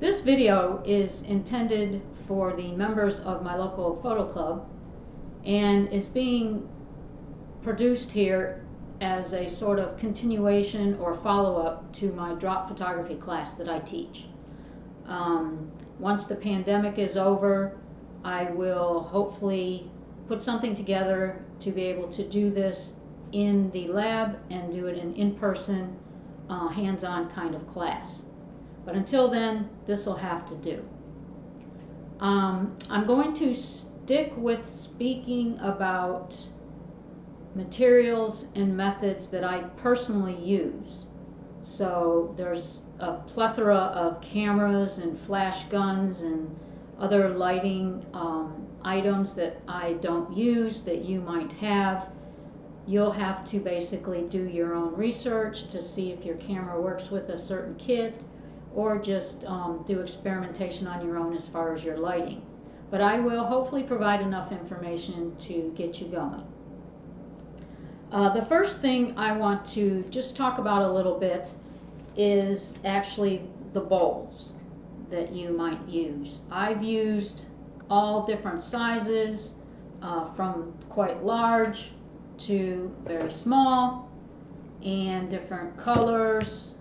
This video is intended for the members of my local photo club and is being produced here as a sort of continuation or follow-up to my drop photography class that I teach. Um, once the pandemic is over, I will hopefully put something together to be able to do this in the lab and do it in in-person, uh, hands-on kind of class. But until then, this will have to do. Um, I'm going to stick with speaking about materials and methods that I personally use. So there's a plethora of cameras and flash guns and other lighting um, items that I don't use that you might have. You'll have to basically do your own research to see if your camera works with a certain kit or just um, do experimentation on your own as far as your lighting. But I will hopefully provide enough information to get you going. Uh, the first thing I want to just talk about a little bit is actually the bowls that you might use. I've used all different sizes uh, from quite large to very small and different colors,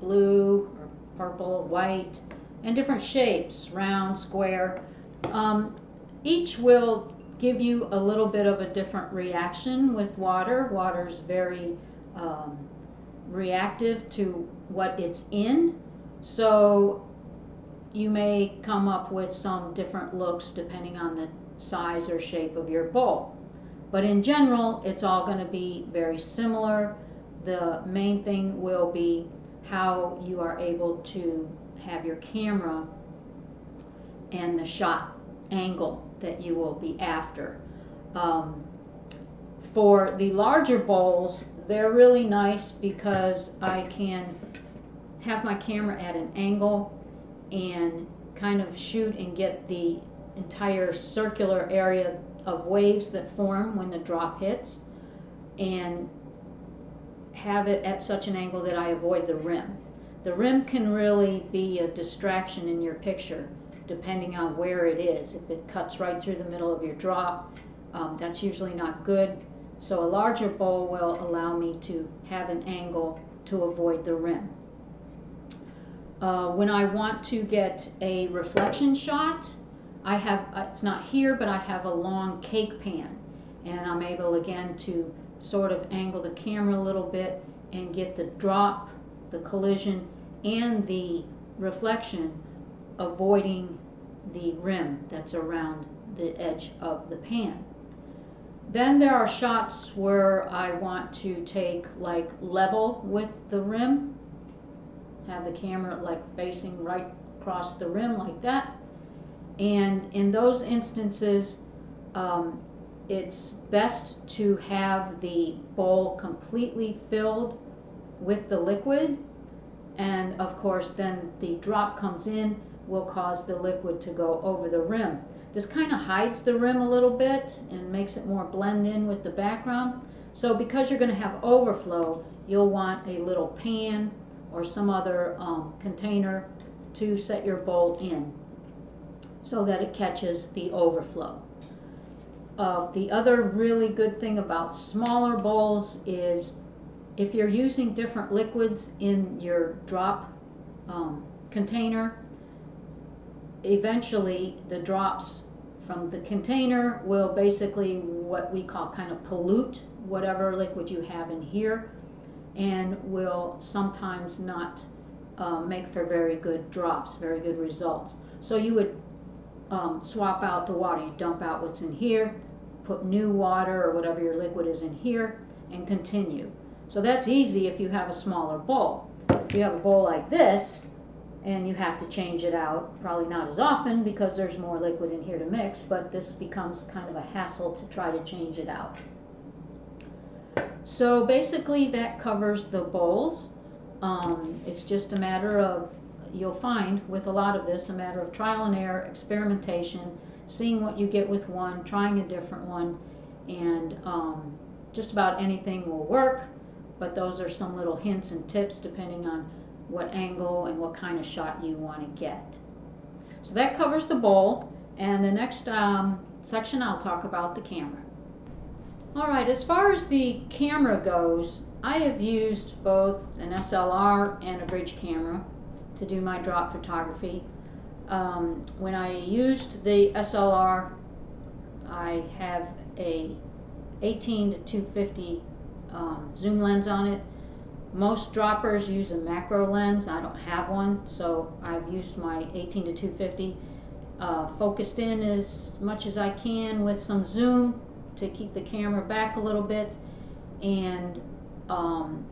blue, purple, white, and different shapes, round, square. Um, each will give you a little bit of a different reaction with water. Water is very um, reactive to what it's in. So you may come up with some different looks depending on the size or shape of your bowl. But in general, it's all going to be very similar. The main thing will be how you are able to have your camera and the shot angle that you will be after. Um, for the larger bowls, they're really nice because I can have my camera at an angle and kind of shoot and get the entire circular area of waves that form when the drop hits and have it at such an angle that I avoid the rim. The rim can really be a distraction in your picture depending on where it is. If it cuts right through the middle of your drop, um, that's usually not good. So a larger bowl will allow me to have an angle to avoid the rim. Uh, when I want to get a reflection shot, I have, uh, it's not here, but I have a long cake pan. And I'm able again to sort of angle the camera a little bit and get the drop, the collision, and the reflection avoiding the rim that's around the edge of the pan. Then there are shots where I want to take like level with the rim, have the camera like facing right across the rim like that. And in those instances, um, it's best to have the bowl completely filled with the liquid. And of course, then the drop comes in will cause the liquid to go over the rim. This kind of hides the rim a little bit and makes it more blend in with the background. So because you're going to have overflow, you'll want a little pan or some other um, container to set your bowl in so that it catches the overflow. Uh, the other really good thing about smaller bowls is if you're using different liquids in your drop um, container, eventually the drops from the container will basically what we call kind of pollute whatever liquid you have in here and will sometimes not uh, make for very good drops, very good results. So you would um, swap out the water. You dump out what's in here, put new water or whatever your liquid is in here, and continue. So that's easy if you have a smaller bowl. If you have a bowl like this, and you have to change it out, probably not as often because there's more liquid in here to mix, but this becomes kind of a hassle to try to change it out. So basically that covers the bowls. Um, it's just a matter of, you'll find with a lot of this, a matter of trial and error, experimentation, seeing what you get with one, trying a different one, and um, just about anything will work, but those are some little hints and tips depending on what angle and what kind of shot you want to get. So that covers the bowl, and the next um, section I'll talk about the camera. All right, as far as the camera goes, I have used both an SLR and a bridge camera to do my drop photography. Um, when I used the SLR, I have a 18 to 250 um, zoom lens on it. Most droppers use a macro lens. I don't have one, so I've used my 18 to 250. Uh, focused in as much as I can with some zoom to keep the camera back a little bit. And um,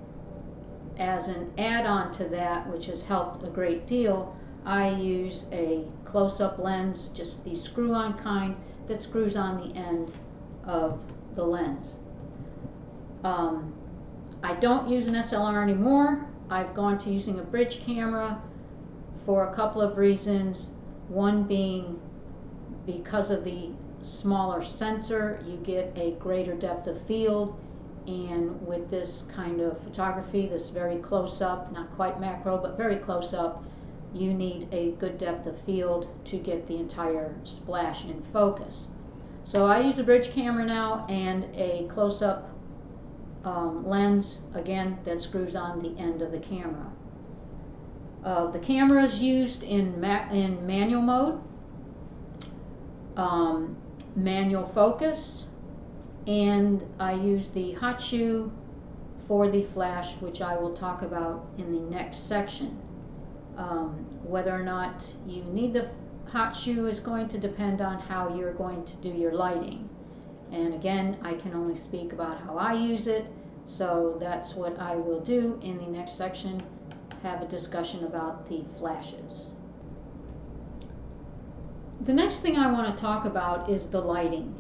as an add-on to that, which has helped a great deal, I use a close-up lens, just the screw-on kind, that screws on the end of the lens. Um, I don't use an SLR anymore. I've gone to using a bridge camera for a couple of reasons. One being because of the smaller sensor, you get a greater depth of field. And with this kind of photography, this very close up, not quite macro, but very close up, you need a good depth of field to get the entire splash in focus. So I use a bridge camera now and a close-up um, lens, again, that screws on the end of the camera. Uh, the camera is used in, ma in manual mode, um, manual focus, and I use the hot shoe for the flash, which I will talk about in the next section. Um, whether or not you need the hot shoe is going to depend on how you're going to do your lighting. And again, I can only speak about how I use it, so that's what I will do in the next section, have a discussion about the flashes. The next thing I want to talk about is the lighting.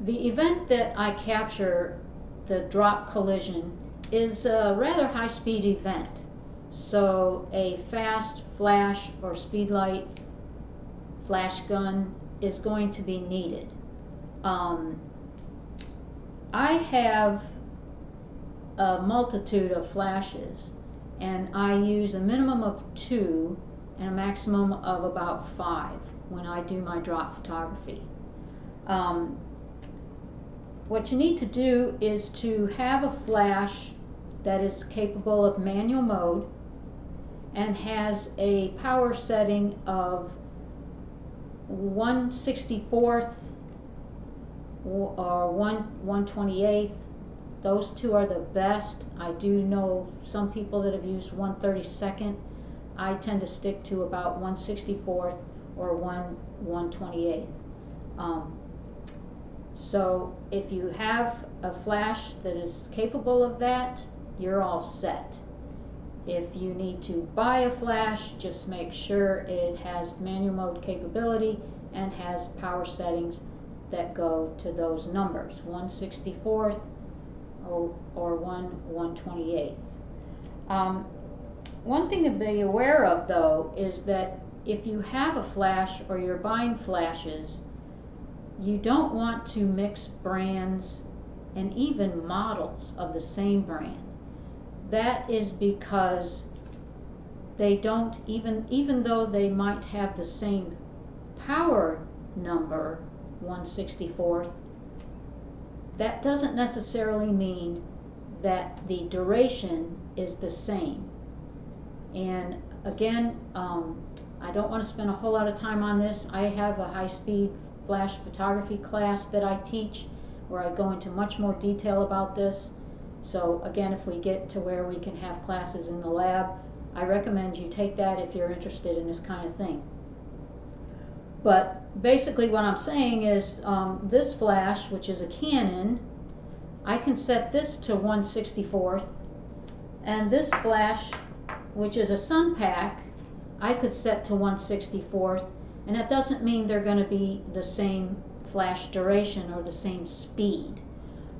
The event that I capture, the drop collision, is a rather high speed event. So a fast flash or speed light flash gun is going to be needed. Um, I have a multitude of flashes and I use a minimum of two and a maximum of about five when I do my drop photography. Um, what you need to do is to have a flash that is capable of manual mode and has a power setting of 164th or 1 128th those two are the best. I do know some people that have used 132nd I tend to stick to about 164th or 1 128th um, so if you have a flash that is capable of that you're all set if you need to buy a flash, just make sure it has manual mode capability and has power settings that go to those numbers, 164th or, or 1 128th. Um, one thing to be aware of though is that if you have a flash or you're buying flashes, you don't want to mix brands and even models of the same brand that is because they don't even even though they might have the same power number 164th that doesn't necessarily mean that the duration is the same. And again um, I don't want to spend a whole lot of time on this. I have a high-speed flash photography class that I teach where I go into much more detail about this so again, if we get to where we can have classes in the lab, I recommend you take that if you're interested in this kind of thing. But basically what I'm saying is um, this flash, which is a Canon, I can set this to 164th, and this flash, which is a Sunpak, I could set to 164th, and that doesn't mean they're going to be the same flash duration or the same speed.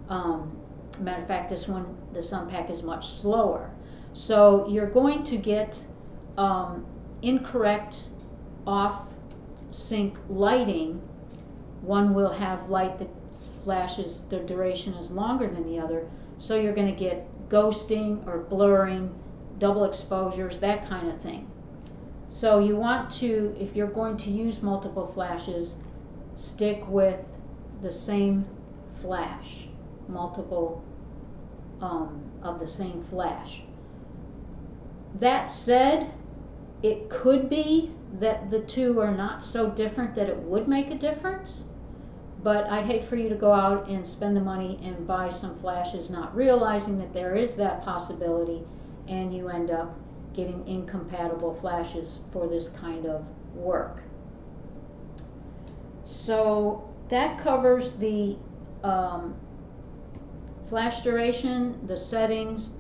Um, Matter of fact, this one, the Sunpak is much slower. So you're going to get um, incorrect off sync lighting. One will have light that flashes, the duration is longer than the other. So you're going to get ghosting or blurring, double exposures, that kind of thing. So you want to, if you're going to use multiple flashes, stick with the same flash, multiple um, of the same flash. That said, it could be that the two are not so different that it would make a difference. But I'd hate for you to go out and spend the money and buy some flashes, not realizing that there is that possibility, and you end up getting incompatible flashes for this kind of work. So that covers the um, flash duration, the settings.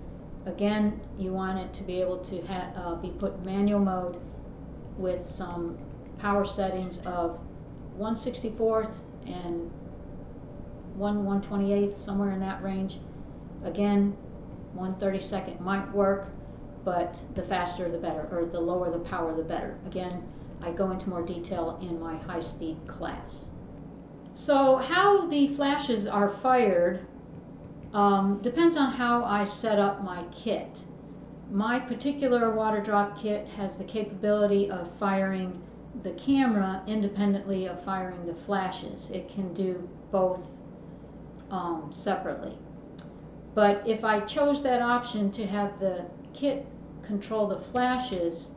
Again, you want it to be able to uh, be put manual mode with some power settings of 164th and 1 128th, somewhere in that range. Again, 132nd might work, but the faster the better, or the lower the power the better. Again, I go into more detail in my high-speed class. So how the flashes are fired um, depends on how I set up my kit. My particular water drop kit has the capability of firing the camera independently of firing the flashes. It can do both um, separately. But if I chose that option to have the kit control the flashes,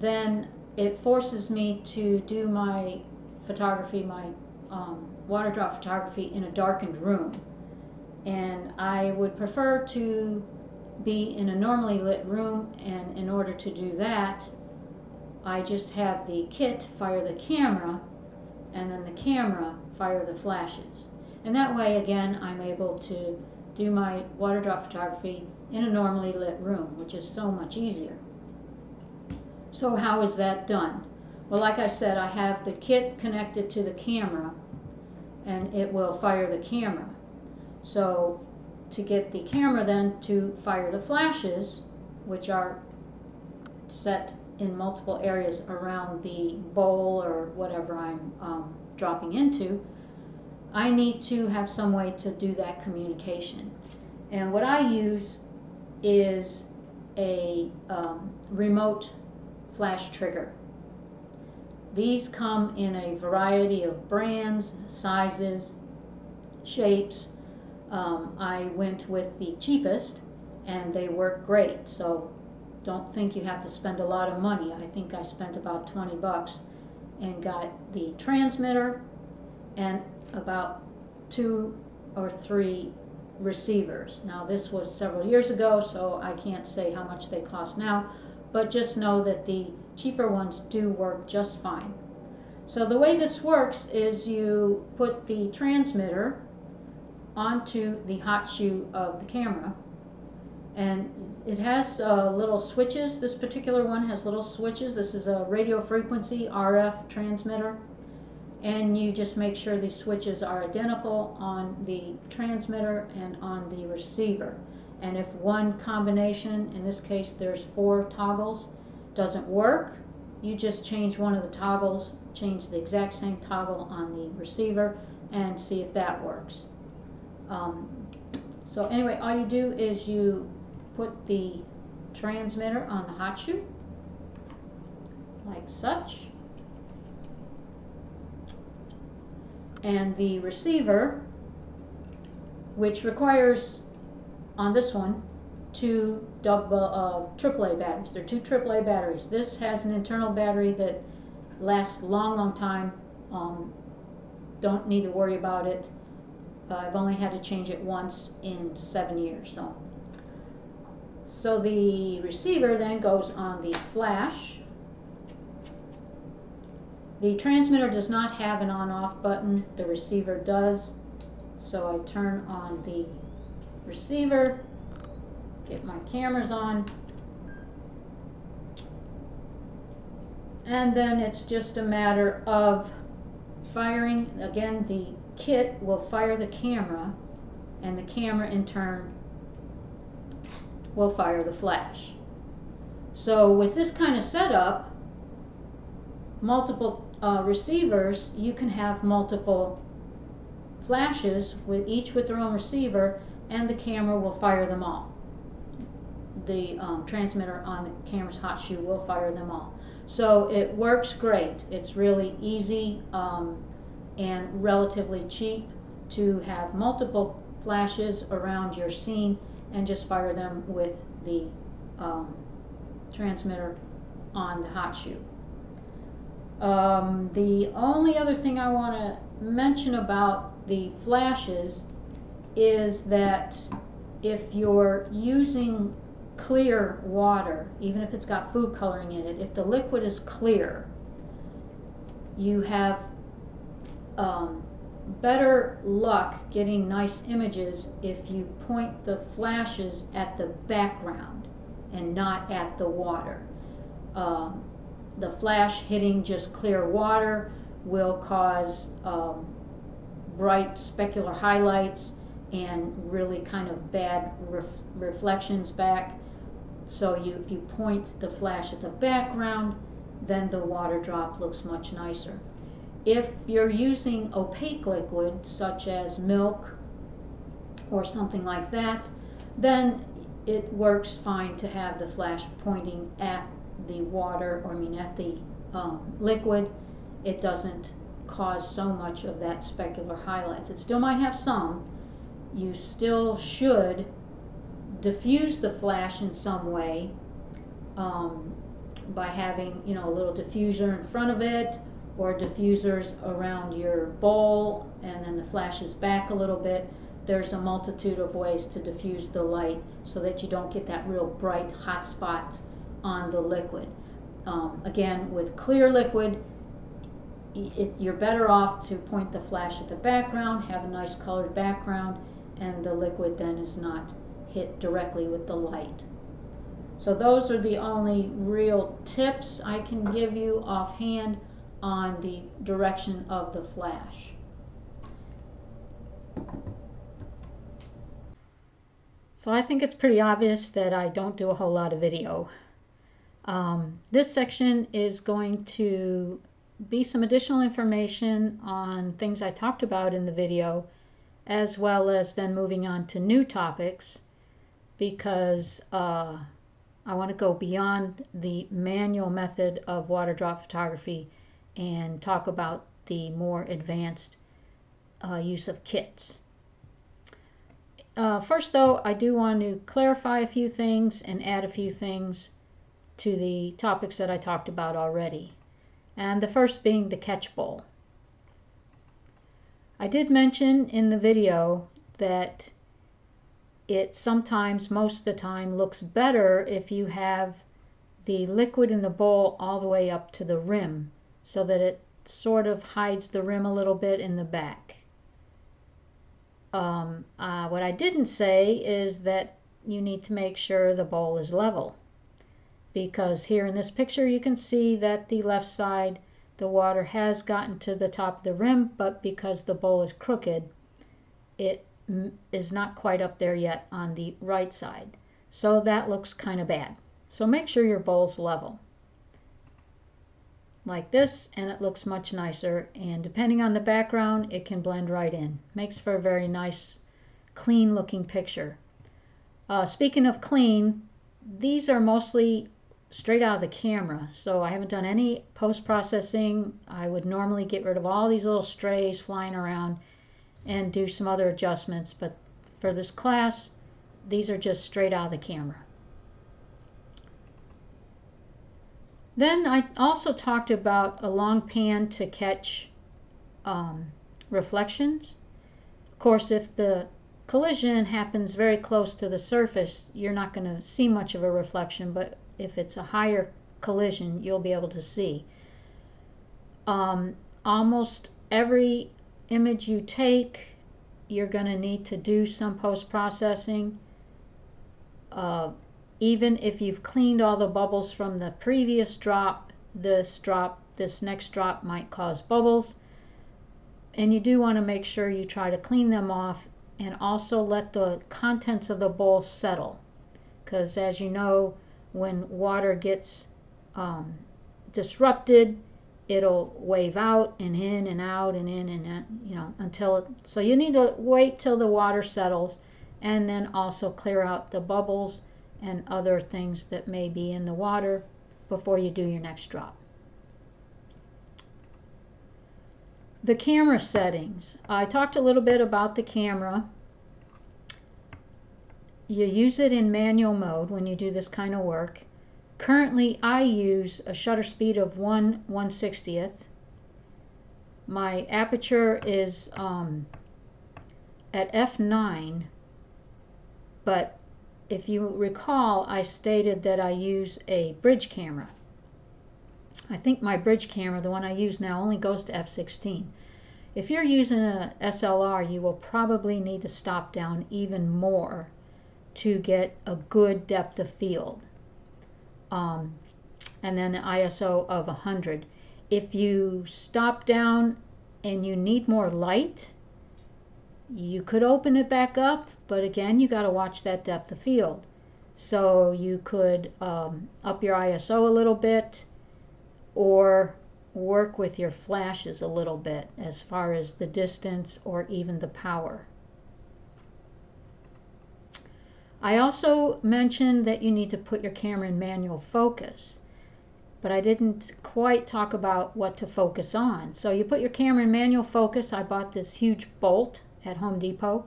then it forces me to do my photography, my um, water drop photography in a darkened room. And I would prefer to be in a normally lit room and in order to do that, I just have the kit fire the camera and then the camera fire the flashes. And that way, again, I'm able to do my water drop photography in a normally lit room, which is so much easier. So how is that done? Well, like I said, I have the kit connected to the camera and it will fire the camera. So to get the camera then to fire the flashes, which are set in multiple areas around the bowl or whatever I'm um, dropping into, I need to have some way to do that communication. And what I use is a um, remote flash trigger. These come in a variety of brands, sizes, shapes. Um, I went with the cheapest and they work great. So don't think you have to spend a lot of money. I think I spent about 20 bucks and got the transmitter and about two or three receivers. Now this was several years ago, so I can't say how much they cost now, but just know that the cheaper ones do work just fine. So the way this works is you put the transmitter onto the hot shoe of the camera and it has uh, little switches. This particular one has little switches. This is a radio frequency RF transmitter and you just make sure these switches are identical on the transmitter and on the receiver. And if one combination, in this case there's four toggles, doesn't work, you just change one of the toggles, change the exact same toggle on the receiver and see if that works. Um, so anyway, all you do is you put the transmitter on the hot shoe, like such. And the receiver, which requires, on this one, two double uh, AAA batteries. They're two AAA batteries. This has an internal battery that lasts a long, long time. Um, don't need to worry about it. Uh, I've only had to change it once in seven years. So so the receiver then goes on the flash. The transmitter does not have an on-off button. The receiver does. So I turn on the receiver, get my cameras on, and then it's just a matter of firing. Again, the kit will fire the camera, and the camera in turn will fire the flash. So with this kind of setup, multiple uh, receivers, you can have multiple flashes with each with their own receiver and the camera will fire them all. The um, transmitter on the camera's hot shoe will fire them all. So it works great. It's really easy um, and relatively cheap to have multiple flashes around your scene and just fire them with the um, transmitter on the hot shoe. Um, the only other thing I want to mention about the flashes is that if you're using clear water, even if it's got food coloring in it, if the liquid is clear, you have um, better luck getting nice images if you point the flashes at the background and not at the water. Um, the flash hitting just clear water will cause um, bright specular highlights and really kind of bad ref reflections back. So you, if you point the flash at the background, then the water drop looks much nicer. If you're using opaque liquid, such as milk or something like that, then it works fine to have the flash pointing at the water, or I mean at the um, liquid. It doesn't cause so much of that specular highlights. It still might have some. You still should diffuse the flash in some way um, by having, you know, a little diffuser in front of it or diffusers around your bowl and then the flash is back a little bit. There's a multitude of ways to diffuse the light so that you don't get that real bright hot spot on the liquid. Um, again, with clear liquid, it, you're better off to point the flash at the background, have a nice colored background, and the liquid then is not hit directly with the light. So those are the only real tips I can give you offhand on the direction of the flash. So I think it's pretty obvious that I don't do a whole lot of video. Um, this section is going to be some additional information on things I talked about in the video, as well as then moving on to new topics because uh, I want to go beyond the manual method of water drop photography and talk about the more advanced uh, use of kits. Uh, first though, I do want to clarify a few things and add a few things to the topics that I talked about already. And the first being the catch bowl. I did mention in the video that it sometimes, most of the time, looks better if you have the liquid in the bowl all the way up to the rim so that it sort of hides the rim a little bit in the back. Um, uh, what I didn't say is that you need to make sure the bowl is level because here in this picture you can see that the left side the water has gotten to the top of the rim but because the bowl is crooked it is not quite up there yet on the right side. So that looks kind of bad. So make sure your bowl's level like this and it looks much nicer. And depending on the background it can blend right in. Makes for a very nice clean looking picture. Uh, speaking of clean these are mostly straight out of the camera so I haven't done any post-processing. I would normally get rid of all these little strays flying around and do some other adjustments but for this class these are just straight out of the camera Then I also talked about a long pan to catch um, reflections. Of course, if the collision happens very close to the surface, you're not going to see much of a reflection, but if it's a higher collision, you'll be able to see. Um, almost every image you take, you're going to need to do some post-processing. Uh, even if you've cleaned all the bubbles from the previous drop, this drop, this next drop might cause bubbles. And you do want to make sure you try to clean them off and also let the contents of the bowl settle. Because as you know, when water gets um, disrupted, it'll wave out and in and out and in and out, you know, until it, so you need to wait till the water settles and then also clear out the bubbles and other things that may be in the water before you do your next drop. The camera settings. I talked a little bit about the camera. You use it in manual mode when you do this kind of work. Currently, I use a shutter speed of 1 160th. My aperture is um, at f9, but if you recall, I stated that I use a bridge camera. I think my bridge camera, the one I use now, only goes to f16. If you're using a SLR, you will probably need to stop down even more to get a good depth of field. Um, and then an ISO of 100. If you stop down and you need more light, you could open it back up, but again, you got to watch that depth of field. So you could um, up your ISO a little bit or work with your flashes a little bit as far as the distance or even the power. I also mentioned that you need to put your camera in manual focus, but I didn't quite talk about what to focus on. So you put your camera in manual focus. I bought this huge bolt at Home Depot,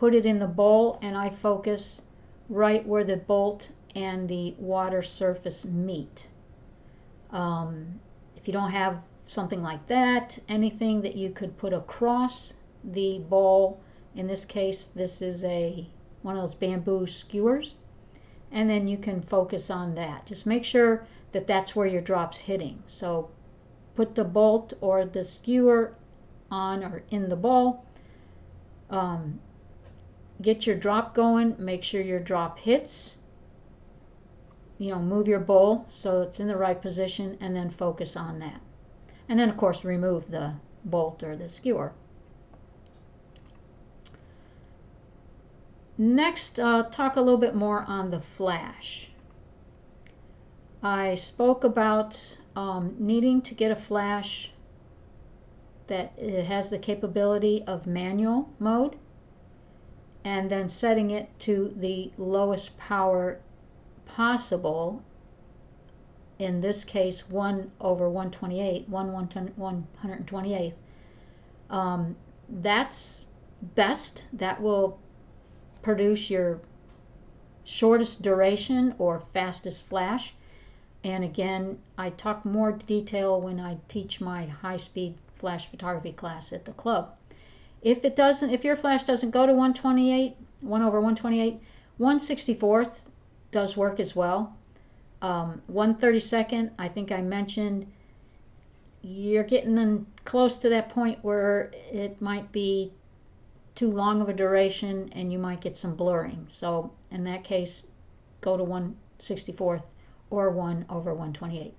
put it in the bowl, and I focus right where the bolt and the water surface meet. Um, if you don't have something like that, anything that you could put across the bowl, in this case, this is a one of those bamboo skewers, and then you can focus on that. Just make sure that that's where your drop's hitting. So put the bolt or the skewer on or in the bowl um, get your drop going, make sure your drop hits. You know, move your bowl so it's in the right position and then focus on that. And then, of course, remove the bolt or the skewer. Next, uh, talk a little bit more on the flash. I spoke about um, needing to get a flash that it has the capability of manual mode and then setting it to the lowest power possible in this case 1 over 128 1 128th um, that's best. That will produce your shortest duration or fastest flash. And again I talk more detail when I teach my high-speed flash photography class at the club. If it doesn't, if your flash doesn't go to 128, 1 over 128, 164th does work as well. Um, 132nd, I think I mentioned, you're getting close to that point where it might be too long of a duration and you might get some blurring. So in that case, go to 164th or 1 over 128.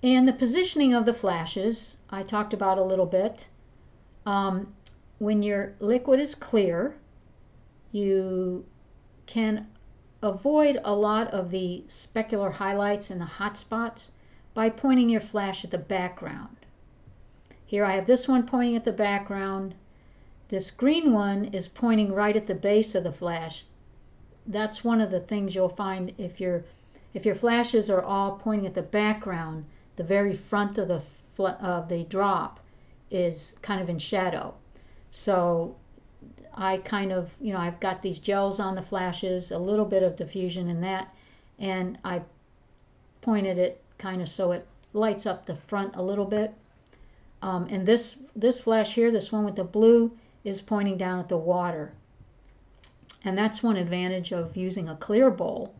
And the positioning of the flashes, I talked about a little bit. Um, when your liquid is clear, you can avoid a lot of the specular highlights and the hot spots by pointing your flash at the background. Here I have this one pointing at the background. This green one is pointing right at the base of the flash. That's one of the things you'll find if your if your flashes are all pointing at the background the very front of the of the drop is kind of in shadow. So I kind of, you know, I've got these gels on the flashes, a little bit of diffusion in that, and I pointed it kind of so it lights up the front a little bit. Um, and this this flash here, this one with the blue, is pointing down at the water. And that's one advantage of using a clear bowl.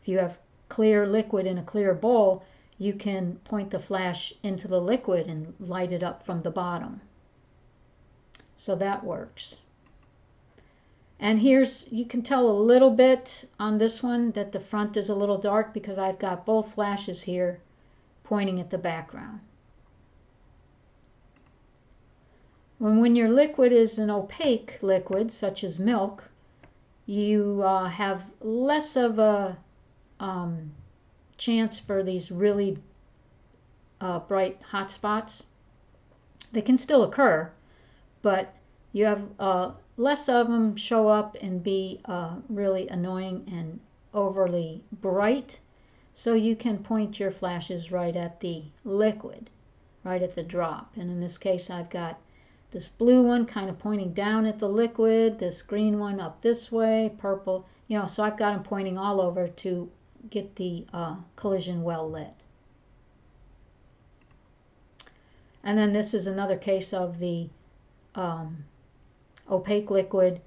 If you have clear liquid in a clear bowl, you can point the flash into the liquid and light it up from the bottom. So that works. And here's, you can tell a little bit on this one that the front is a little dark because I've got both flashes here pointing at the background. When, when your liquid is an opaque liquid, such as milk, you uh, have less of a um, chance for these really uh, bright hot spots. They can still occur, but you have uh, less of them show up and be uh, really annoying and overly bright so you can point your flashes right at the liquid, right at the drop. And in this case I've got this blue one kind of pointing down at the liquid, this green one up this way, purple, you know, so I've got them pointing all over to get the uh, collision well lit. And then this is another case of the um, opaque liquid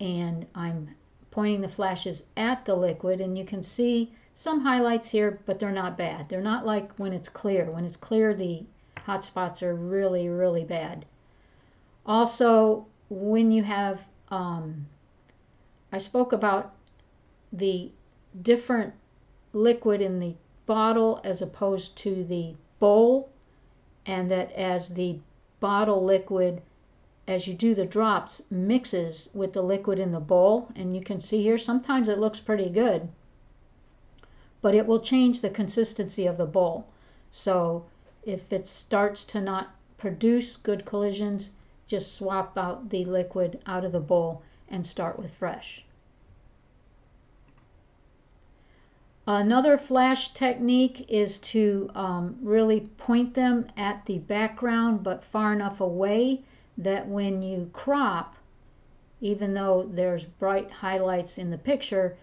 and I'm pointing the flashes at the liquid and you can see some highlights here but they're not bad. They're not like when it's clear. When it's clear the hot spots are really really bad. Also when you have um, I spoke about the different liquid in the bottle as opposed to the bowl and that as the bottle liquid as you do the drops mixes with the liquid in the bowl. And you can see here sometimes it looks pretty good but it will change the consistency of the bowl. So if it starts to not produce good collisions just swap out the liquid out of the bowl and start with fresh Another flash technique is to um, really point them at the background but far enough away that when you crop, even though there's bright highlights in the picture,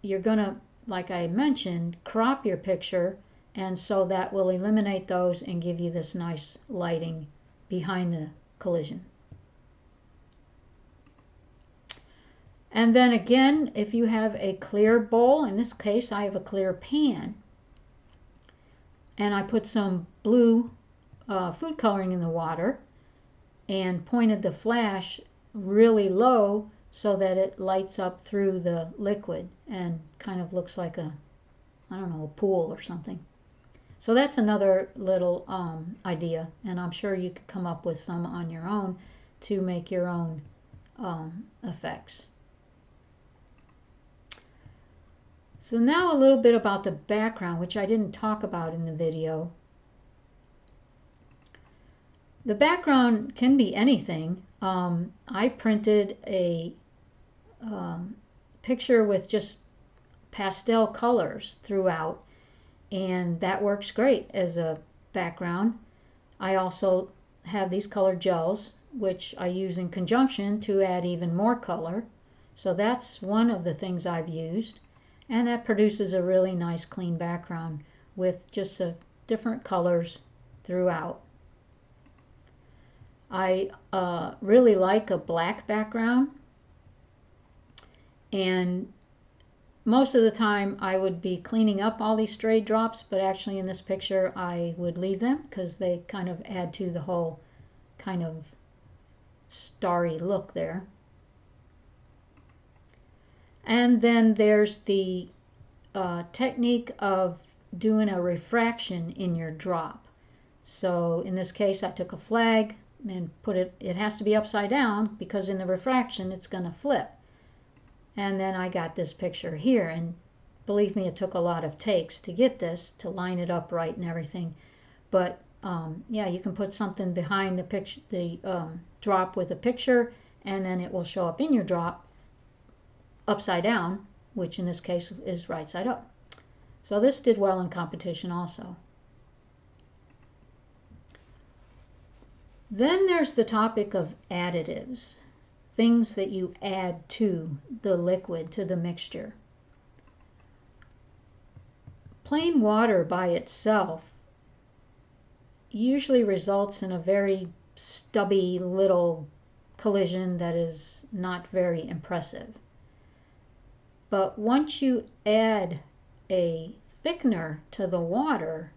you're going to, like I mentioned, crop your picture and so that will eliminate those and give you this nice lighting behind the collision. And then again, if you have a clear bowl, in this case I have a clear pan, and I put some blue uh, food coloring in the water, and pointed the flash really low so that it lights up through the liquid and kind of looks like a, I don't know, a pool or something. So that's another little um, idea, and I'm sure you could come up with some on your own to make your own um, effects. So now a little bit about the background, which I didn't talk about in the video. The background can be anything. Um, I printed a um, picture with just pastel colors throughout and that works great as a background. I also have these color gels which I use in conjunction to add even more color. So that's one of the things I've used and that produces a really nice clean background with just a different colors throughout. I uh, really like a black background and most of the time I would be cleaning up all these stray drops but actually in this picture I would leave them because they kind of add to the whole kind of starry look there. And then there's the uh, technique of doing a refraction in your drop. So in this case I took a flag, and put it, it has to be upside down because in the refraction it's going to flip. And then I got this picture here and believe me it took a lot of takes to get this, to line it up right and everything. But um, yeah, you can put something behind the picture, the um, drop with a picture and then it will show up in your drop upside down, which in this case is right side up. So this did well in competition also. Then there's the topic of additives, things that you add to the liquid, to the mixture. Plain water by itself usually results in a very stubby little collision that is not very impressive. But once you add a thickener to the water,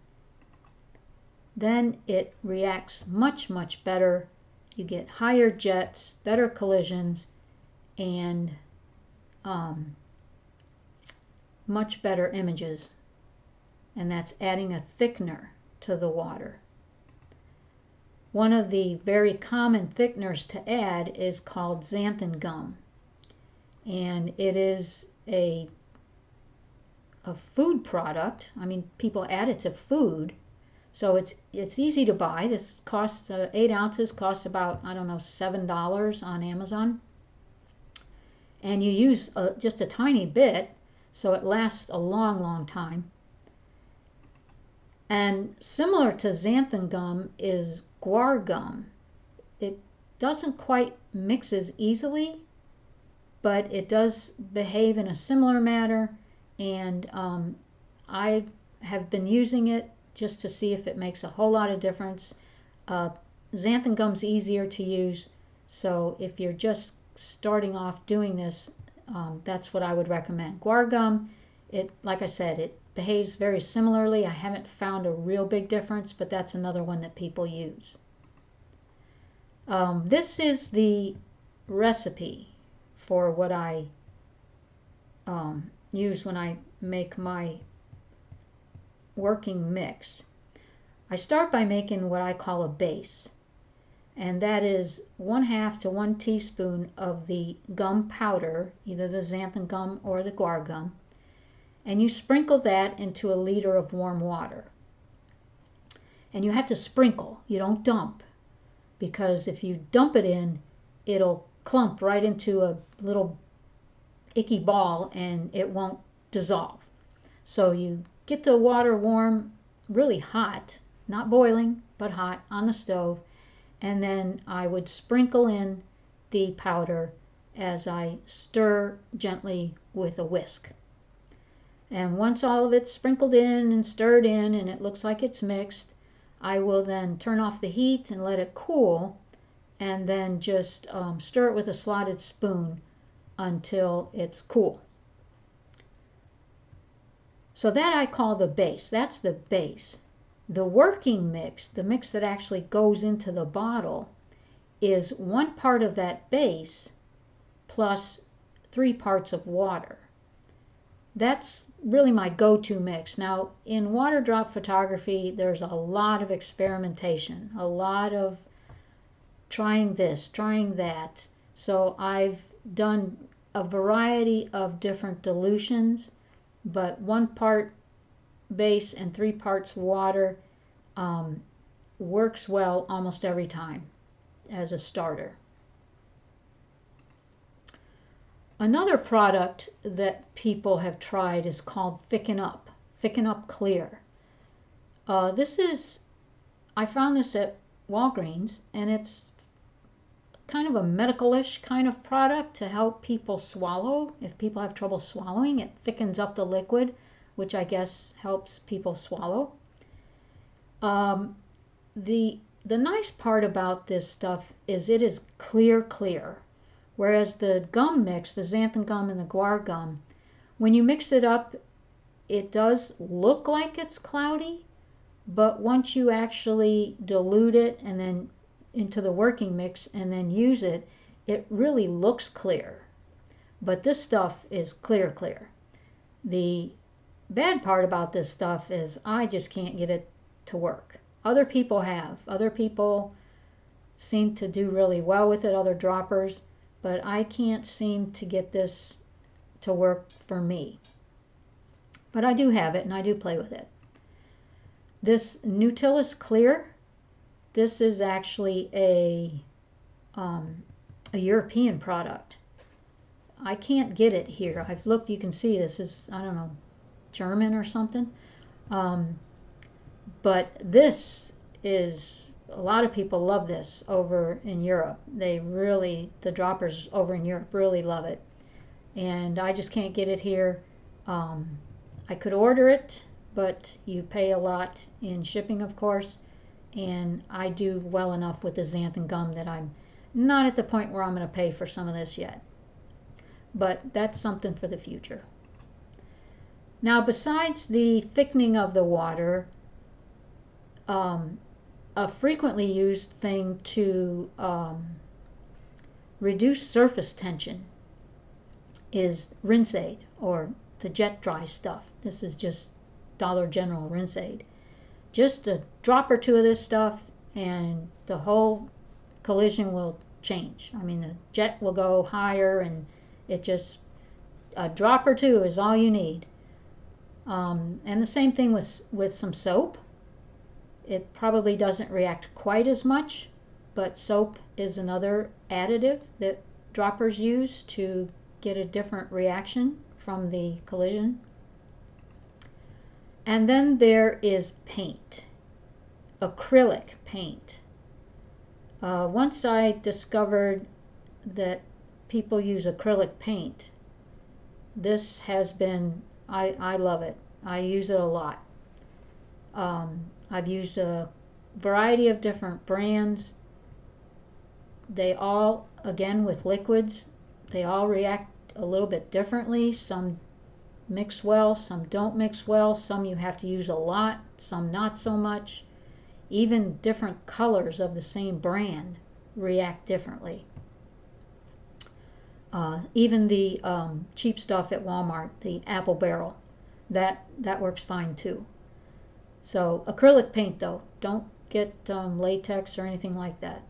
then it reacts much, much better. You get higher jets, better collisions, and um, much better images. And that's adding a thickener to the water. One of the very common thickeners to add is called xanthan gum. And it is a, a food product. I mean, people add it to food so it's it's easy to buy. This costs uh, eight ounces costs about I don't know seven dollars on Amazon, and you use uh, just a tiny bit. so it lasts a long, long time. And similar to xanthan gum is guar gum. It doesn't quite mix as easily, but it does behave in a similar manner. And um, I have been using it just to see if it makes a whole lot of difference. Uh, xanthan gum's easier to use, so if you're just starting off doing this, um, that's what I would recommend. Guar gum, it like I said, it behaves very similarly. I haven't found a real big difference, but that's another one that people use. Um, this is the recipe for what I um, use when I make my working mix. I start by making what I call a base, and that is one half to one teaspoon of the gum powder, either the xanthan gum or the guar gum, and you sprinkle that into a liter of warm water. And you have to sprinkle, you don't dump, because if you dump it in, it'll clump right into a little icky ball and it won't dissolve. So you get the water warm, really hot, not boiling, but hot on the stove, and then I would sprinkle in the powder as I stir gently with a whisk. And once all of it's sprinkled in and stirred in and it looks like it's mixed, I will then turn off the heat and let it cool and then just um, stir it with a slotted spoon until it's cool. So that I call the base. That's the base. The working mix, the mix that actually goes into the bottle, is one part of that base plus three parts of water. That's really my go-to mix. Now, in water drop photography, there's a lot of experimentation, a lot of trying this, trying that. So I've done a variety of different dilutions but one part base and three parts water um, works well almost every time as a starter. Another product that people have tried is called Thicken Up, Thicken Up Clear. Uh, this is, I found this at Walgreens and it's kind of a medical-ish kind of product to help people swallow. If people have trouble swallowing, it thickens up the liquid, which I guess helps people swallow. Um, the the nice part about this stuff is it is clear clear, whereas the gum mix, the xanthan gum and the guar gum, when you mix it up, it does look like it's cloudy, but once you actually dilute it and then into the working mix and then use it, it really looks clear. But this stuff is clear, clear. The bad part about this stuff is I just can't get it to work. Other people have. Other people seem to do really well with it, other droppers, but I can't seem to get this to work for me. But I do have it and I do play with it. This Nutilis Clear this is actually a um, a European product. I can't get it here. I've looked. You can see this is I don't know German or something. Um, but this is a lot of people love this over in Europe. They really the droppers over in Europe really love it, and I just can't get it here. Um, I could order it, but you pay a lot in shipping, of course and I do well enough with the xanthan gum that I'm not at the point where I'm going to pay for some of this yet. But that's something for the future. Now, besides the thickening of the water, um, a frequently used thing to um, reduce surface tension is rinse aid or the jet dry stuff. This is just Dollar General rinse aid just a drop or two of this stuff and the whole collision will change. I mean, the jet will go higher and it just, a drop or two is all you need. Um, and the same thing with, with some soap. It probably doesn't react quite as much, but soap is another additive that droppers use to get a different reaction from the collision. And then there is paint, acrylic paint. Uh, once I discovered that people use acrylic paint, this has been, I, I love it. I use it a lot. Um, I've used a variety of different brands. They all, again, with liquids, they all react a little bit differently. Some mix well, some don't mix well, some you have to use a lot, some not so much. Even different colors of the same brand react differently. Uh, even the um, cheap stuff at Walmart, the apple barrel, that that works fine too. So acrylic paint though, don't get um, latex or anything like that.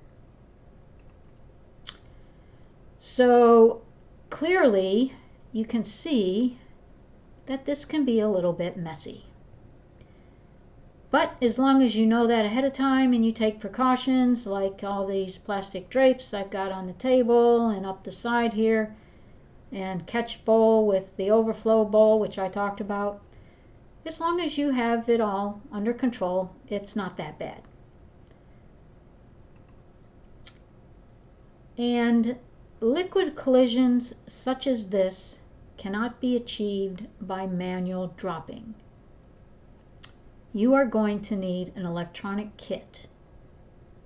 So clearly you can see that this can be a little bit messy. But as long as you know that ahead of time and you take precautions like all these plastic drapes I've got on the table and up the side here and catch bowl with the overflow bowl which I talked about, as long as you have it all under control, it's not that bad. And liquid collisions such as this cannot be achieved by manual dropping. You are going to need an electronic kit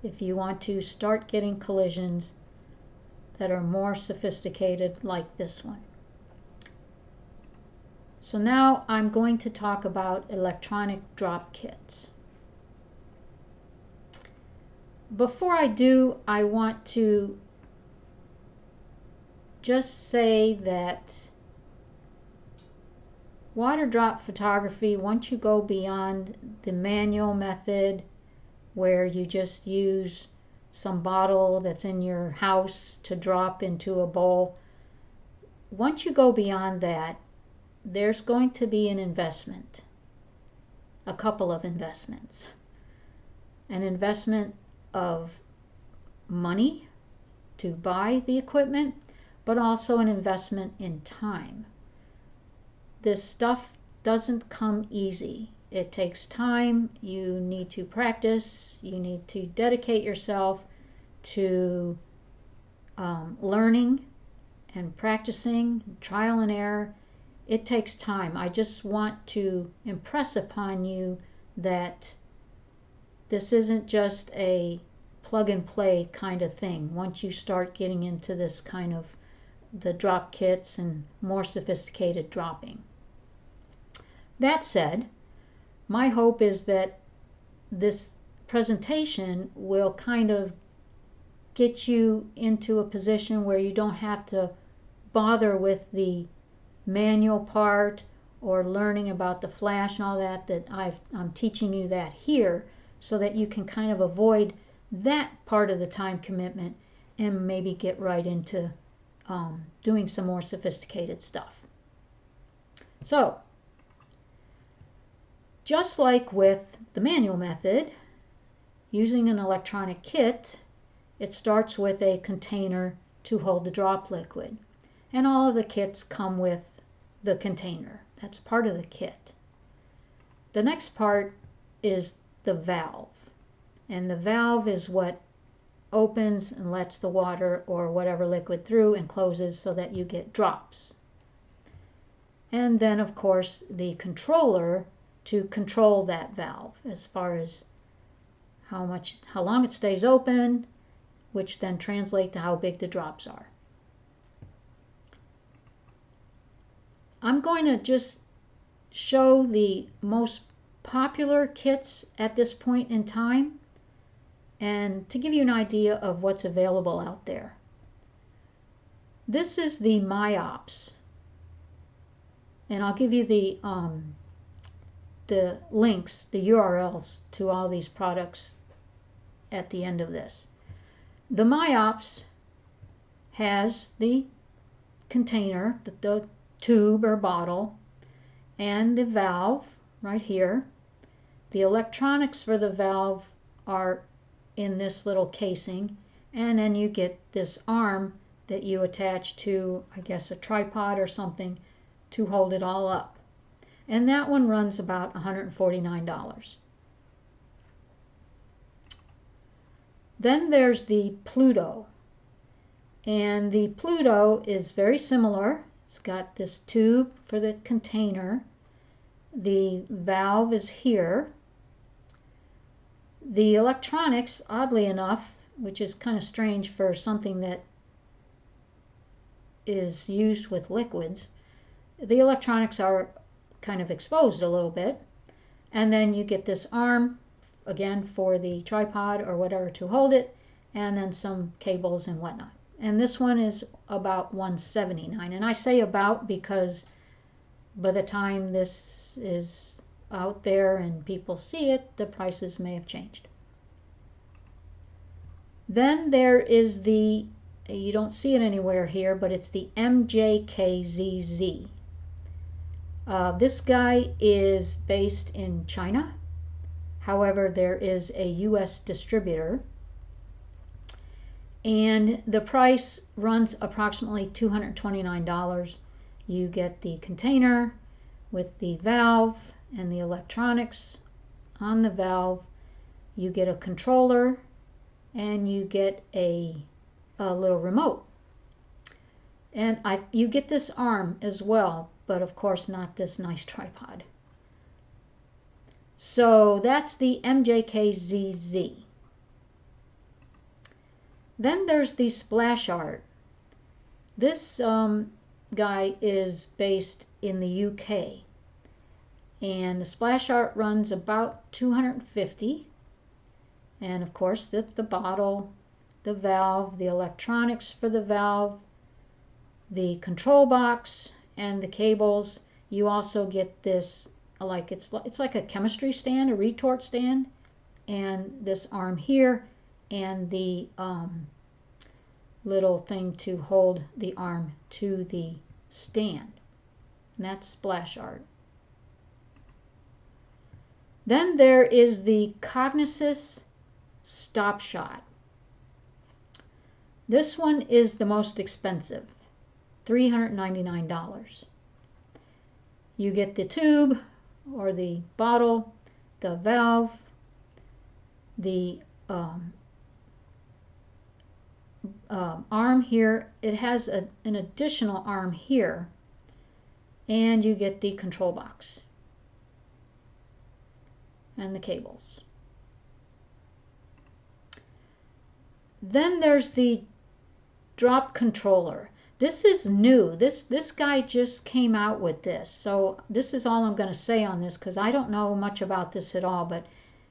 if you want to start getting collisions that are more sophisticated like this one. So now I'm going to talk about electronic drop kits. Before I do, I want to just say that Water drop photography, once you go beyond the manual method where you just use some bottle that's in your house to drop into a bowl, once you go beyond that, there's going to be an investment, a couple of investments. An investment of money to buy the equipment, but also an investment in time this stuff doesn't come easy. It takes time. You need to practice. You need to dedicate yourself to um, learning and practicing, trial and error. It takes time. I just want to impress upon you that this isn't just a plug and play kind of thing. Once you start getting into this kind of the drop kits and more sophisticated dropping. That said, my hope is that this presentation will kind of get you into a position where you don't have to bother with the manual part or learning about the flash and all that that i am teaching you that here so that you can kind of avoid that part of the time commitment and maybe get right into um, doing some more sophisticated stuff. So just like with the manual method, using an electronic kit, it starts with a container to hold the drop liquid. And all of the kits come with the container. That's part of the kit. The next part is the valve. And the valve is what opens and lets the water or whatever liquid through and closes so that you get drops. And then, of course, the controller to control that valve as far as how much how long it stays open which then translate to how big the drops are. I'm going to just show the most popular kits at this point in time and to give you an idea of what's available out there. This is the MIOPS and I'll give you the um, the links, the URLs to all these products at the end of this. The MIOPS has the container, the, the tube or bottle, and the valve right here. The electronics for the valve are in this little casing, and then you get this arm that you attach to, I guess, a tripod or something to hold it all up. And that one runs about $149. Then there's the Pluto. And the Pluto is very similar. It's got this tube for the container. The valve is here. The electronics, oddly enough, which is kind of strange for something that is used with liquids, the electronics are kind of exposed a little bit. And then you get this arm, again, for the tripod or whatever to hold it, and then some cables and whatnot. And this one is about 179 And I say about because by the time this is out there and people see it, the prices may have changed. Then there is the, you don't see it anywhere here, but it's the MJKZZ. Uh, this guy is based in China. However, there is a US distributor. And the price runs approximately $229. You get the container with the valve and the electronics on the valve. You get a controller and you get a, a little remote. And I, you get this arm as well, but of course not this nice tripod. So that's the MJKZZ. Then there's the splash art. This um, guy is based in the UK. And the splash art runs about 250 and of course, that's the bottle, the valve, the electronics for the valve, the control box, and the cables. You also get this, like it's, it's like a chemistry stand, a retort stand, and this arm here, and the um, little thing to hold the arm to the stand. And that's splash art. Then there is the Cognisys Stop Shot. This one is the most expensive, $399. You get the tube or the bottle, the valve, the um, um, arm here. It has a, an additional arm here, and you get the control box and the cables. Then there's the drop controller. This is new. This this guy just came out with this. So this is all I'm going to say on this because I don't know much about this at all. But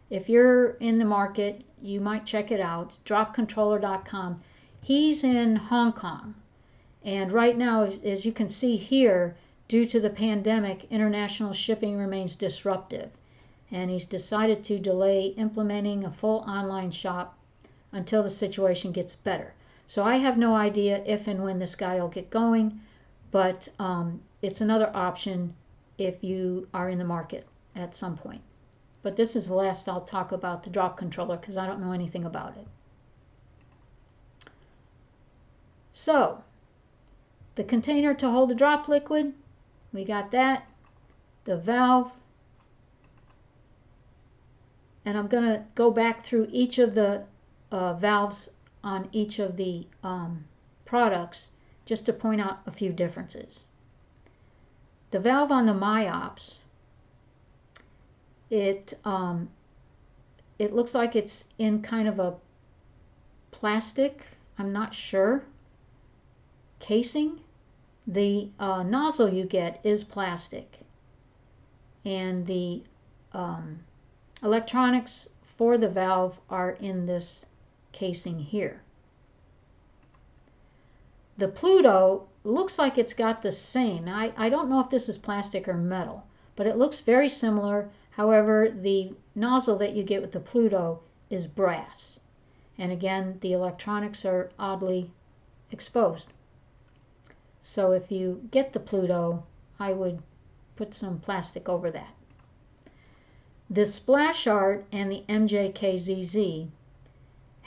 if you're in the market, you might check it out. Dropcontroller.com. He's in Hong Kong. And right now, as you can see here, due to the pandemic, international shipping remains disruptive. And he's decided to delay implementing a full online shop until the situation gets better. So I have no idea if and when this guy will get going, but um, it's another option if you are in the market at some point. But this is the last I'll talk about the drop controller because I don't know anything about it. So, the container to hold the drop liquid, we got that. The valve, and I'm going to go back through each of the uh, valves on each of the um, products just to point out a few differences. The valve on the MIOPS, it um, it looks like it's in kind of a plastic, I'm not sure, casing. The uh, nozzle you get is plastic. And the um, electronics for the valve are in this casing here. The Pluto looks like it's got the same. I, I don't know if this is plastic or metal, but it looks very similar. However, the nozzle that you get with the Pluto is brass. And again, the electronics are oddly exposed. So if you get the Pluto, I would put some plastic over that. The Splash Art and the MJKZZ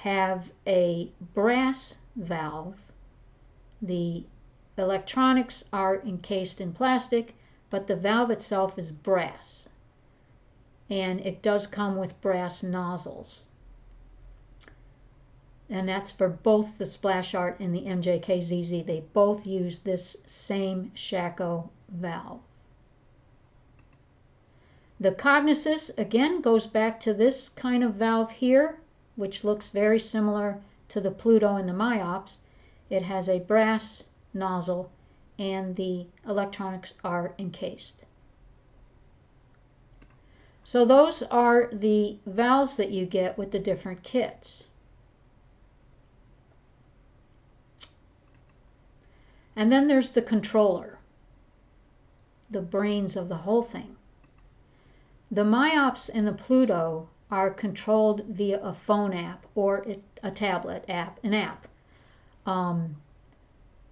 have a brass valve. The electronics are encased in plastic, but the valve itself is brass. And it does come with brass nozzles. And that's for both the Splash Art and the MJKZZ. They both use this same Shako valve. The Cognisys, again, goes back to this kind of valve here, which looks very similar to the Pluto and the MIOPS. It has a brass nozzle and the electronics are encased. So those are the valves that you get with the different kits. And then there's the controller, the brains of the whole thing. The MIOPS and the Pluto are controlled via a phone app or a tablet app, an app. Um,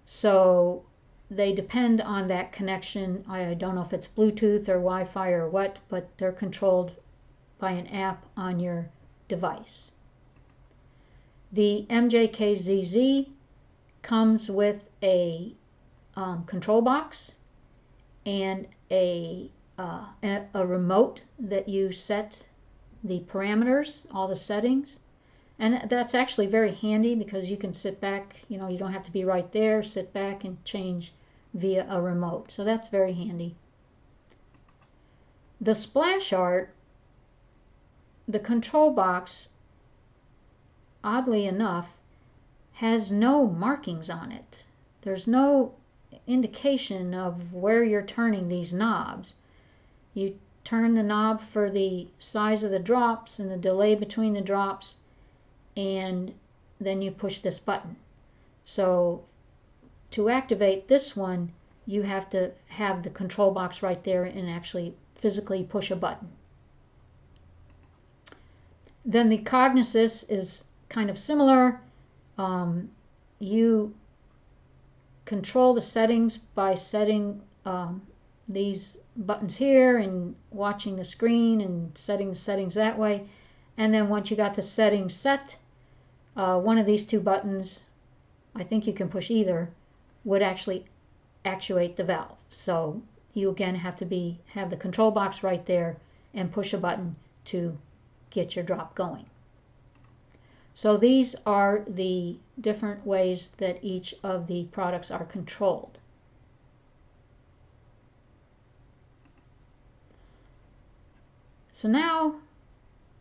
so they depend on that connection. I don't know if it's Bluetooth or Wi Fi or what, but they're controlled by an app on your device. The MJKZZ comes with a um, control box and a, uh, a remote that you set the parameters, all the settings. And that's actually very handy because you can sit back, you know, you don't have to be right there, sit back and change via a remote. So that's very handy. The splash art, the control box, oddly enough, has no markings on it. There's no indication of where you're turning these knobs. You turn the knob for the size of the drops and the delay between the drops and then you push this button. So to activate this one you have to have the control box right there and actually physically push a button. Then the Cognisys is kind of similar. Um, you control the settings by setting um, these buttons here and watching the screen and setting the settings that way. And then once you got the settings set, uh, one of these two buttons, I think you can push either, would actually actuate the valve. So you again have to be have the control box right there and push a button to get your drop going. So these are the different ways that each of the products are controlled. So now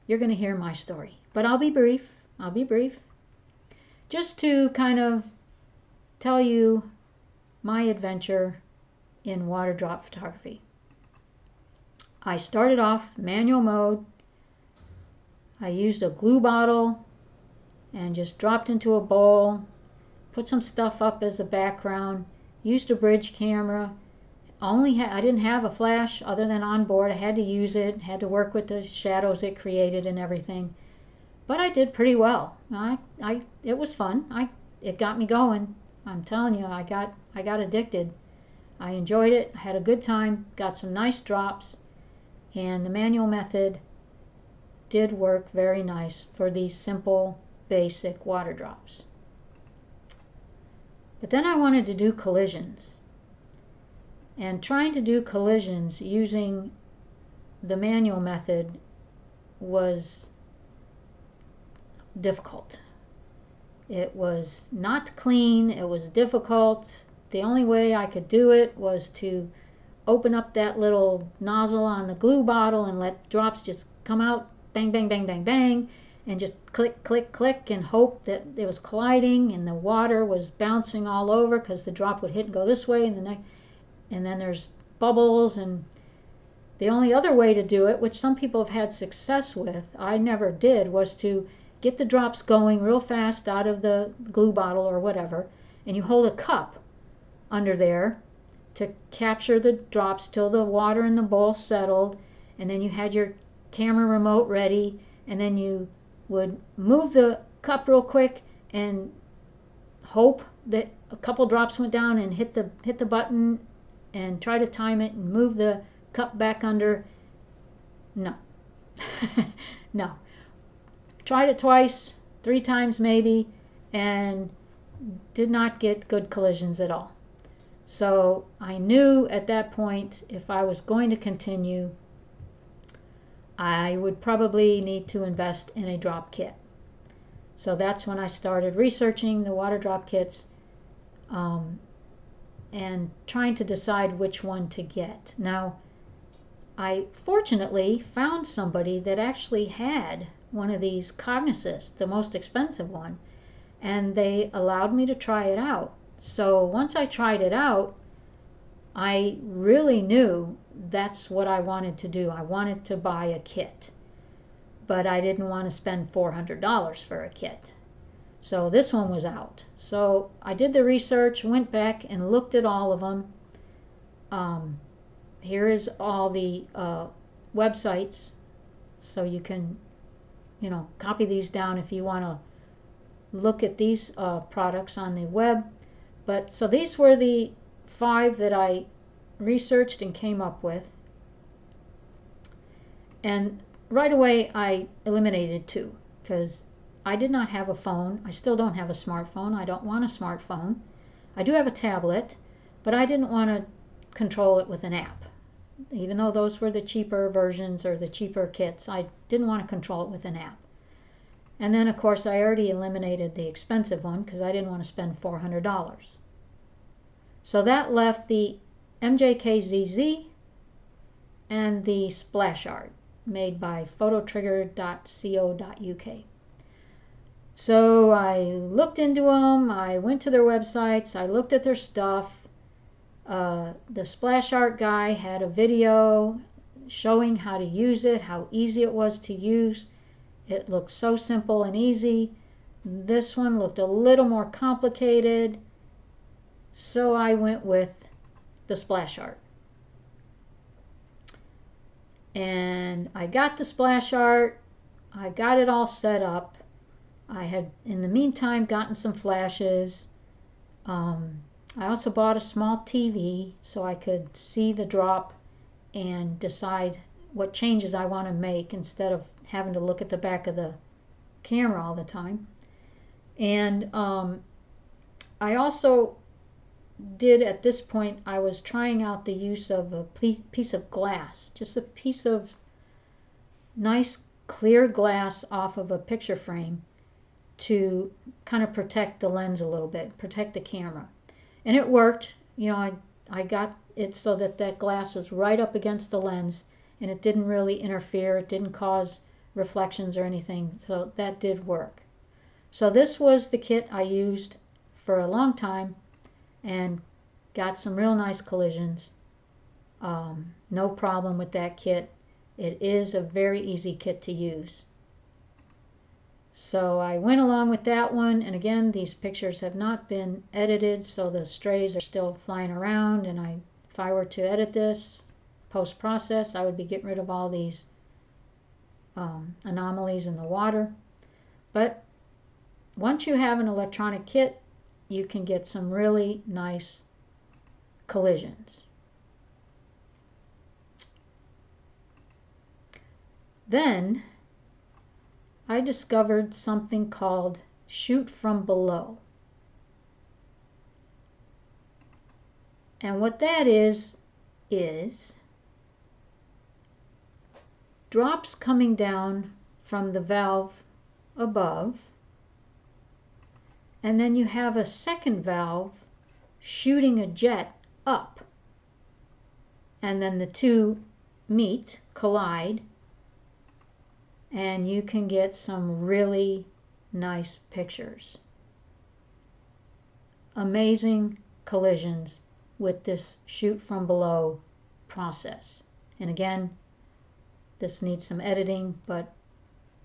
you're going to hear my story, but I'll be brief. I'll be brief. Just to kind of tell you my adventure in water drop photography. I started off manual mode. I used a glue bottle and just dropped into a bowl, put some stuff up as a background, used a bridge camera. Only I didn't have a flash other than on board. I had to use it, had to work with the shadows it created and everything. But I did pretty well. I, I, it was fun. I, it got me going. I'm telling you, I got, I got addicted. I enjoyed it. I had a good time. Got some nice drops, and the manual method did work very nice for these simple basic water drops. But then I wanted to do collisions. And trying to do collisions using the manual method was difficult. It was not clean, it was difficult. The only way I could do it was to open up that little nozzle on the glue bottle and let drops just come out bang, bang, bang, bang, bang and just click, click, click, and hope that it was colliding and the water was bouncing all over because the drop would hit and go this way and the next, and then there's bubbles and the only other way to do it, which some people have had success with, I never did, was to get the drops going real fast out of the glue bottle or whatever, and you hold a cup under there to capture the drops till the water in the bowl settled, and then you had your camera remote ready, and then you would move the cup real quick and hope that a couple drops went down and hit the hit the button and try to time it and move the cup back under. No. No. Tried it twice three times maybe and did not get good collisions at all. So I knew at that point if I was going to continue, I would probably need to invest in a drop kit. So that's when I started researching the water drop kits um, and trying to decide which one to get. Now, I fortunately found somebody that actually had one of these Cognisys, the most expensive one, and they allowed me to try it out. So once I tried it out, I really knew that's what I wanted to do. I wanted to buy a kit, but I didn't want to spend $400 for a kit. So this one was out. So I did the research, went back and looked at all of them. Um, here is all the uh, websites, so you can, you know, copy these down if you want to look at these uh, products on the web. But so these were the five that I researched and came up with. And right away I eliminated two because I did not have a phone. I still don't have a smartphone. I don't want a smartphone. I do have a tablet, but I didn't want to control it with an app. Even though those were the cheaper versions or the cheaper kits, I didn't want to control it with an app. And then, of course, I already eliminated the expensive one because I didn't want to spend $400. So that left the MJKZZ and the splash art made by phototrigger.co.uk. So I looked into them, I went to their websites, I looked at their stuff. Uh, the splash art guy had a video showing how to use it, how easy it was to use. It looked so simple and easy. This one looked a little more complicated. So I went with the splash art. And I got the splash art. I got it all set up. I had, in the meantime, gotten some flashes. Um, I also bought a small TV so I could see the drop and decide what changes I want to make instead of having to look at the back of the camera all the time. And um, I also did at this point, I was trying out the use of a piece of glass, just a piece of nice clear glass off of a picture frame to kind of protect the lens a little bit, protect the camera. And it worked. You know, I, I got it so that that glass was right up against the lens and it didn't really interfere. It didn't cause reflections or anything. So that did work. So this was the kit I used for a long time and got some real nice collisions. Um, no problem with that kit. It is a very easy kit to use. So I went along with that one, and again, these pictures have not been edited, so the strays are still flying around, and I, if I were to edit this post-process, I would be getting rid of all these um, anomalies in the water. But once you have an electronic kit, you can get some really nice collisions. Then I discovered something called shoot from below. And what that is, is drops coming down from the valve above, and then you have a second valve shooting a jet up, and then the two meet, collide, and you can get some really nice pictures. Amazing collisions with this shoot from below process. And again, this needs some editing, but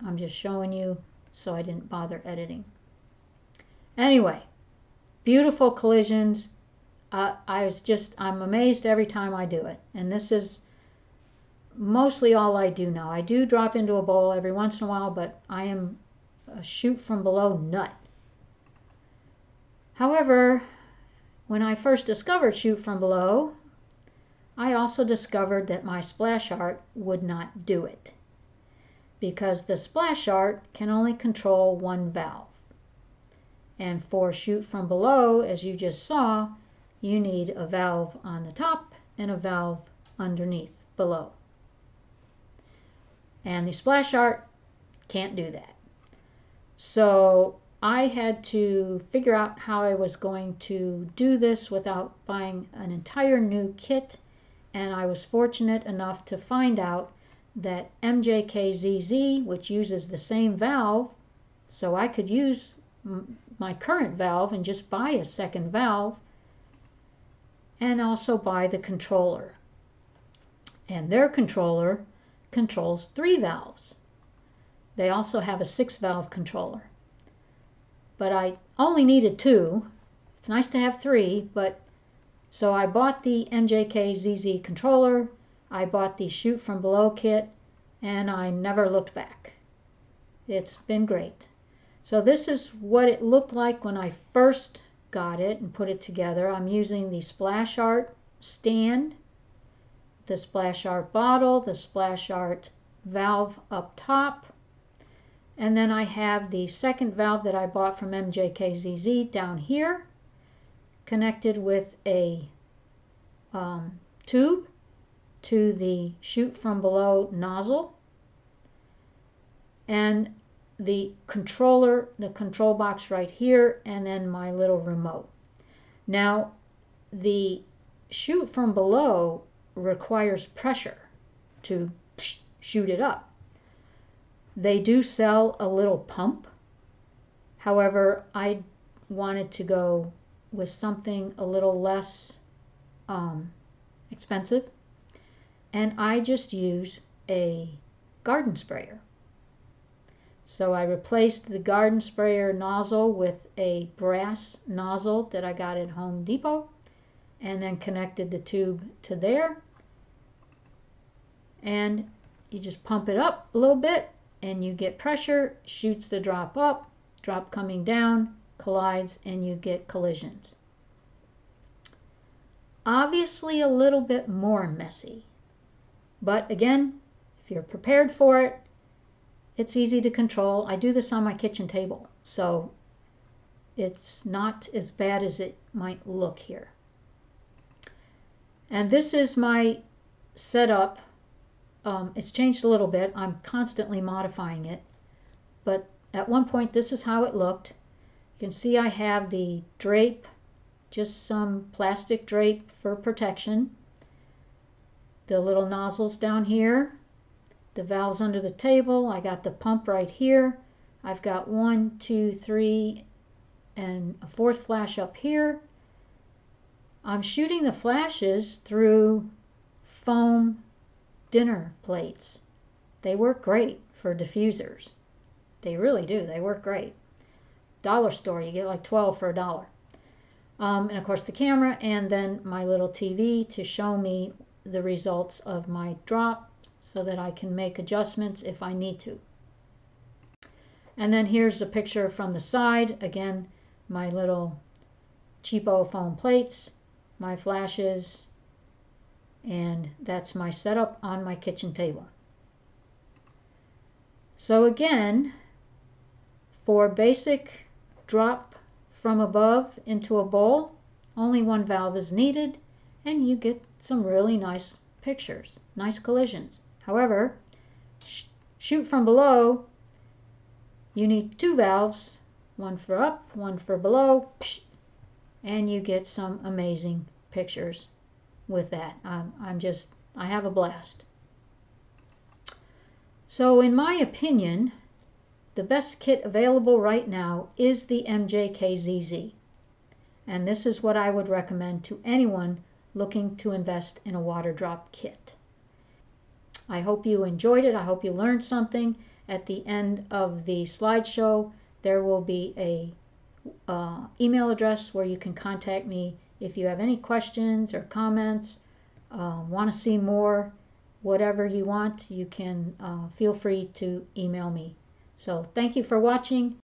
I'm just showing you so I didn't bother editing. Anyway, beautiful collisions. Uh, I was just, I'm amazed every time I do it. And this is mostly all I do now. I do drop into a bowl every once in a while, but I am a shoot from below nut. However, when I first discovered shoot from below, I also discovered that my splash art would not do it because the splash art can only control one valve. And for shoot from below, as you just saw, you need a valve on the top and a valve underneath below. And the splash art can't do that. So I had to figure out how I was going to do this without buying an entire new kit and I was fortunate enough to find out that MJKZZ, which uses the same valve, so I could use my current valve and just buy a second valve and also buy the controller. And their controller controls three valves. They also have a six valve controller. But I only needed two. It's nice to have three, but so I bought the MJK ZZ controller, I bought the shoot from below kit, and I never looked back. It's been great. So this is what it looked like when I first got it and put it together. I'm using the Splash Art stand, the Splash Art bottle, the Splash Art valve up top, and then I have the second valve that I bought from MJKZZ down here connected with a um, tube to the shoot from below nozzle and the controller, the control box right here, and then my little remote. Now, the shoot from below requires pressure to shoot it up. They do sell a little pump. However, I wanted to go with something a little less um, expensive. And I just use a garden sprayer. So I replaced the garden sprayer nozzle with a brass nozzle that I got at Home Depot and then connected the tube to there. And you just pump it up a little bit and you get pressure, shoots the drop up, drop coming down, collides, and you get collisions. Obviously a little bit more messy. But again, if you're prepared for it, it's easy to control. I do this on my kitchen table, so it's not as bad as it might look here. And this is my setup. Um, it's changed a little bit. I'm constantly modifying it. But at one point, this is how it looked. You can see I have the drape, just some plastic drape for protection. The little nozzles down here the valves under the table. I got the pump right here. I've got one, two, three, and a fourth flash up here. I'm shooting the flashes through foam dinner plates. They work great for diffusers. They really do. They work great. Dollar store, you get like 12 for a dollar. Um, and of course the camera and then my little TV to show me the results of my drop so that I can make adjustments if I need to. And then here's a picture from the side. Again, my little cheapo foam plates, my flashes, and that's my setup on my kitchen table. So again, for basic drop from above into a bowl, only one valve is needed, and you get some really nice pictures, nice collisions. However, sh shoot from below, you need two valves, one for up, one for below, and you get some amazing pictures with that. I'm, I'm just, I have a blast. So in my opinion, the best kit available right now is the MJKZZ. And this is what I would recommend to anyone looking to invest in a water drop kit. I hope you enjoyed it. I hope you learned something. At the end of the slideshow, there will be a uh, email address where you can contact me if you have any questions or comments, uh, want to see more, whatever you want, you can uh, feel free to email me. So thank you for watching.